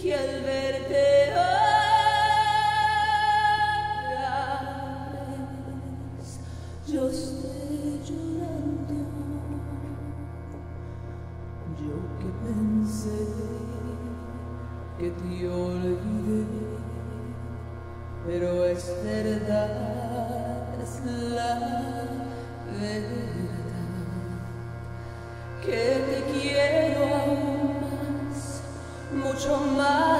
que al verte 充满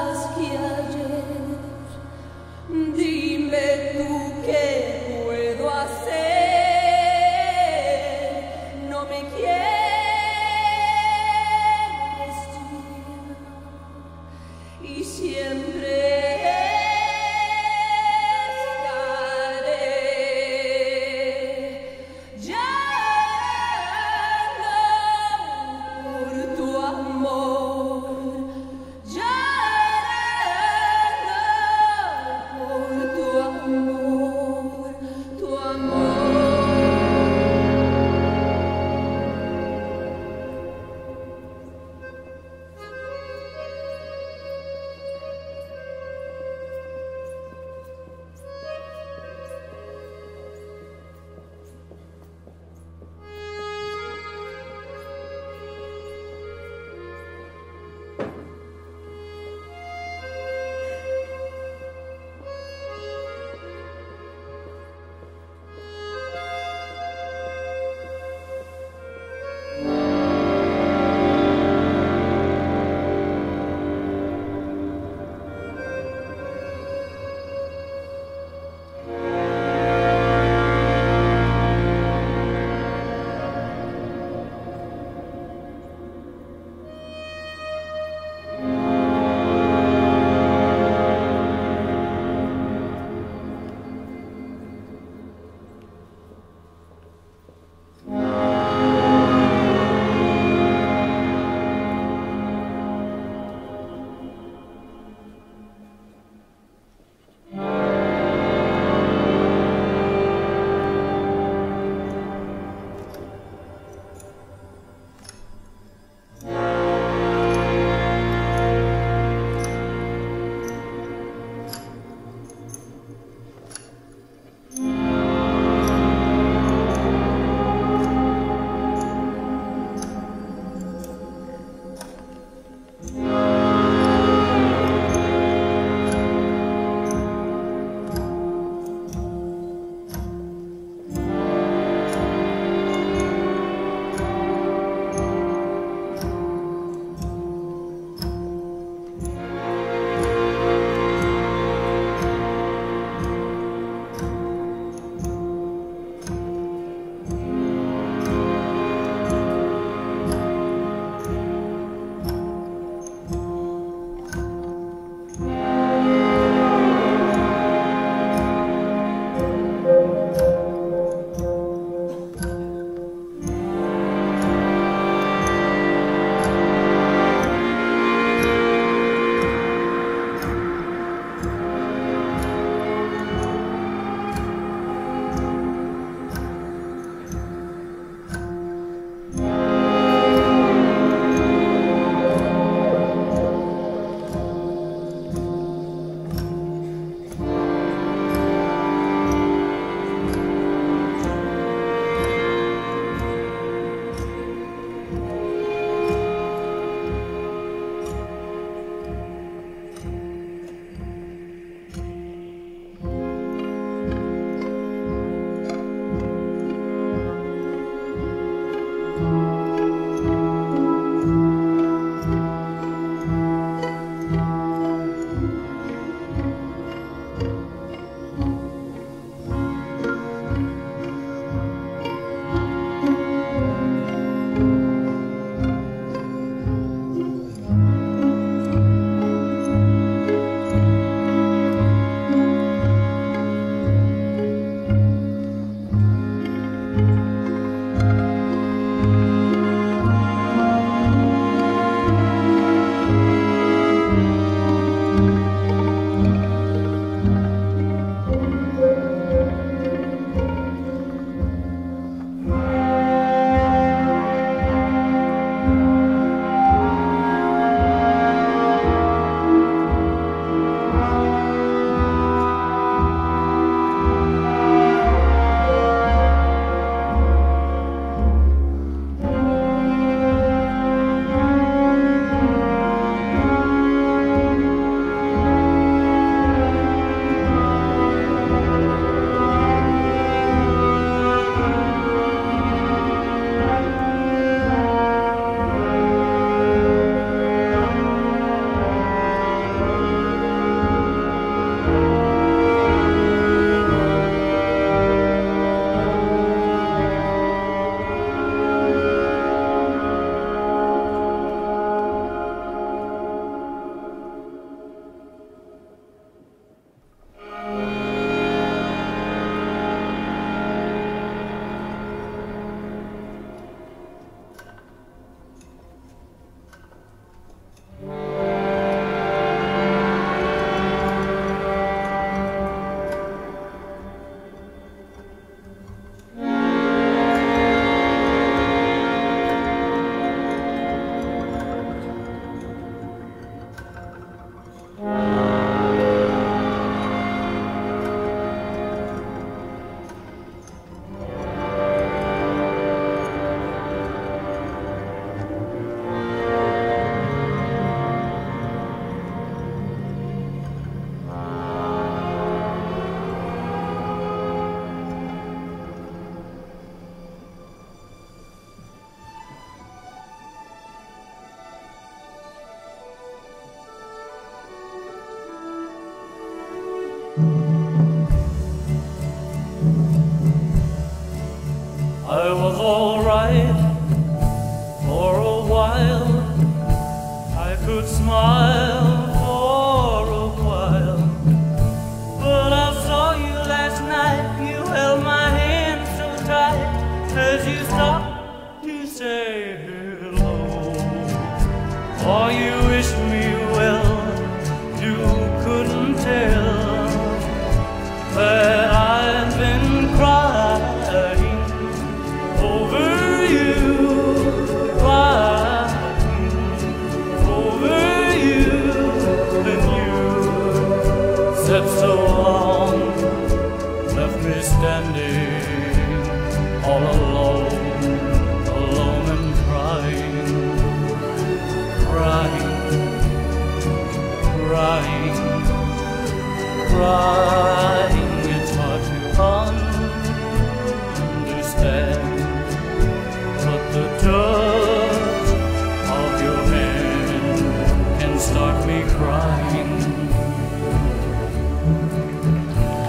me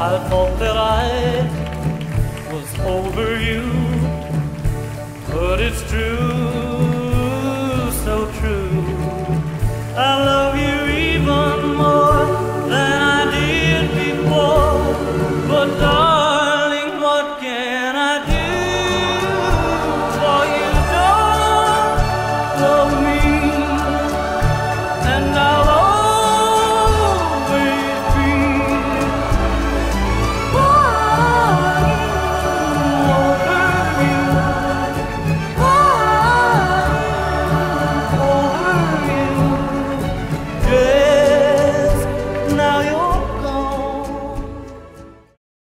I thought that I was over you, but it's true, so true. I love you even more than I did before, but darling, what can I do for you? Don't know